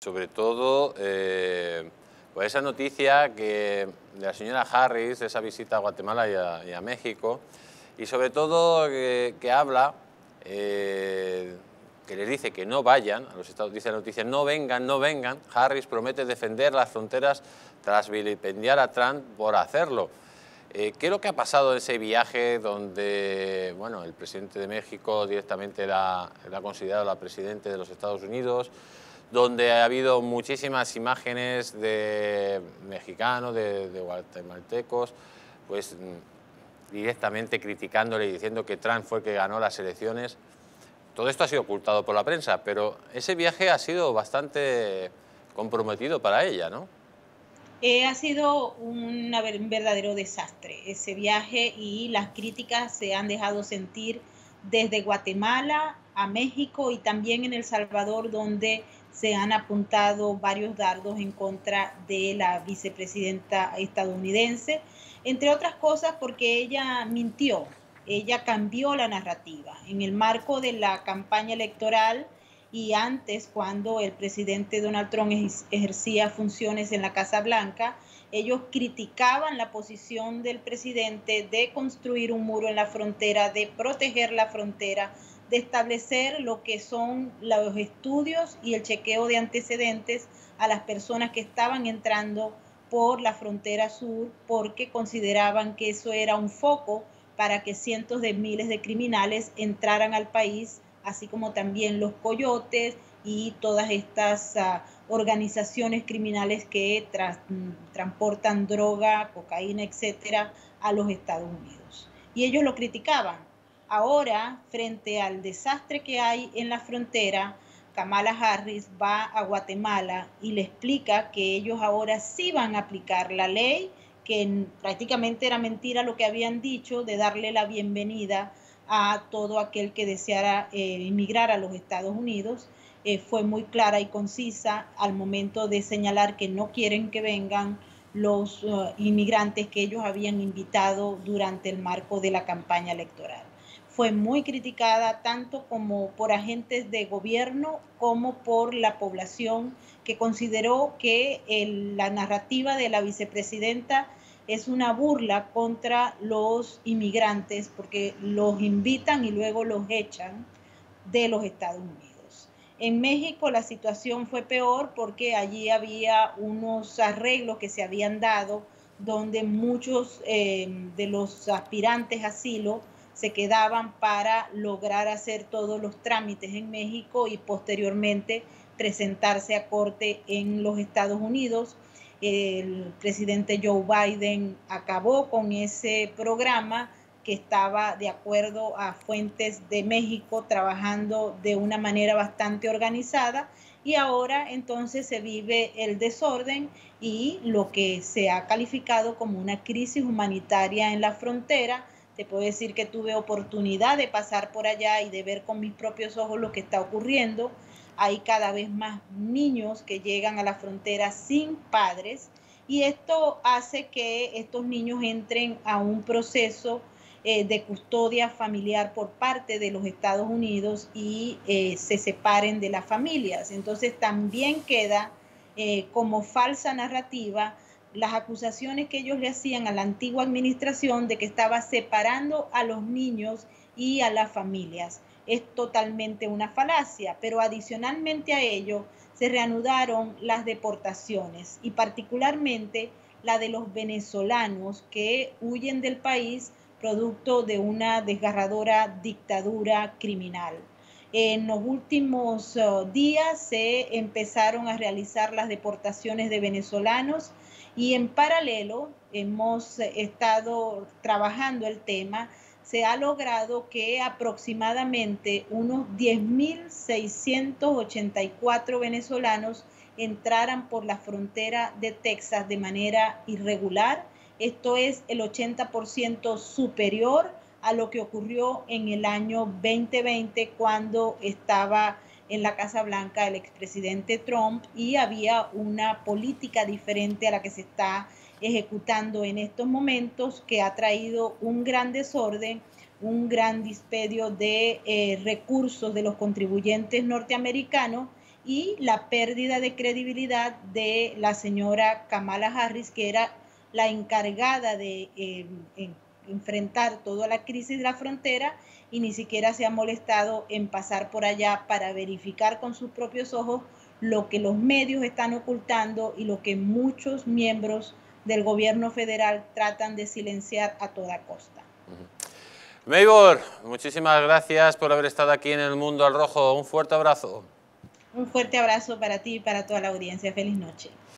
Sobre todo, eh, esa noticia que de la señora Harris, esa visita a Guatemala y a, México, y sobre todo que, habla, eh, que les dice que no vayan, a los Estados dice la noticia, no vengan, no vengan. Harris promete defender las fronteras tras vilipendiar a Trump por hacerlo. Eh, ¿Qué es lo que ha pasado en ese viaje donde bueno, el presidente de México directamente la, considerado la presidente de los Estados Unidos, donde ha habido muchísimas imágenes de mexicanos, de, guatemaltecos, pues mm, directamente criticándole y diciendo que Trump fue el que ganó las elecciones? Todo esto ha sido ocultado por la prensa, pero ese viaje ha sido bastante comprometido para ella, ¿no? Eh, ha sido un verdadero desastre ese viaje y las críticas se han dejado sentir desde Guatemala a México y también en El Salvador, donde se han apuntado varios dardos en contra de la vicepresidenta estadounidense, entre otras cosas porque ella mintió, ella cambió la narrativa. En el marco de la campaña electoral, y antes cuando el presidente Donald Trump ejercía funciones en la Casa Blanca, ellos criticaban la posición del presidente de construir un muro en la frontera, de proteger la frontera, de establecer lo que son los estudios y el chequeo de antecedentes a las personas que estaban entrando por la frontera sur porque consideraban que eso era un foco para que cientos de miles de criminales entraran al país así como también los coyotes y todas estas ah, organizaciones criminales que mm, transportan droga, cocaína, etcétera, a los Estados Unidos. Y ellos lo criticaban. Ahora, frente al desastre que hay en la frontera, Kamala Harris va a Guatemala y le explica que ellos ahora sí van a aplicar la ley, que prácticamente era mentira lo que habían dicho de darle la bienvenida a todo aquel que deseara eh, inmigrar a los Estados Unidos. Eh, fue muy clara y concisa al momento de señalar que no quieren que vengan los uh, inmigrantes que ellos habían invitado durante el marco de la campaña electoral. Fue muy criticada tanto como por agentes de gobierno como por la población que consideró que la narrativa de la vicepresidenta es una burla contra los inmigrantes porque los invitan y luego los echan de los Estados Unidos. En México la situación fue peor porque allí había unos arreglos que se habían dado donde muchos eh, de los aspirantes a asilo se quedaban para lograr hacer todos los trámites en México y posteriormente presentarse a corte en los Estados Unidos el presidente Joe Biden acabó con ese programa que estaba de acuerdo a fuentes de México trabajando de una manera bastante organizada y ahora entonces se vive el desorden y lo que se ha calificado como una crisis humanitaria en la frontera. Te puedo decir que tuve oportunidad de pasar por allá y de ver con mis propios ojos lo que está ocurriendo hay cada vez más niños que llegan a la frontera sin padres y esto hace que estos niños entren a un proceso eh, de custodia familiar por parte de los Estados Unidos y eh, se separen de las familias. Entonces también queda eh, como falsa narrativa las acusaciones que ellos le hacían a la antigua administración de que estaba separando a los niños y a las familias es totalmente una falacia, pero adicionalmente a ello se reanudaron las deportaciones y particularmente la de los venezolanos que huyen del país producto de una desgarradora dictadura criminal. En los últimos uh, días se empezaron a realizar las deportaciones de venezolanos y en paralelo hemos estado trabajando el tema se ha logrado que aproximadamente unos 10.684 venezolanos entraran por la frontera de Texas de manera irregular. Esto es el 80% superior a lo que ocurrió en el año 2020 cuando estaba en la Casa Blanca el expresidente Trump y había una política diferente a la que se está ejecutando en estos momentos que ha traído un gran desorden, un gran dispedio de eh, recursos de los contribuyentes norteamericanos y la pérdida de credibilidad de la señora Kamala Harris, que era la encargada de eh, enfrentar toda la crisis de la frontera y ni siquiera se ha molestado en pasar por allá para verificar con sus propios ojos lo que los medios están ocultando y lo que muchos miembros del gobierno federal tratan de silenciar a toda costa. Maybor, muchísimas gracias por haber estado aquí en el Mundo al Rojo. Un fuerte abrazo. Un fuerte abrazo para ti y para toda la audiencia. Feliz noche.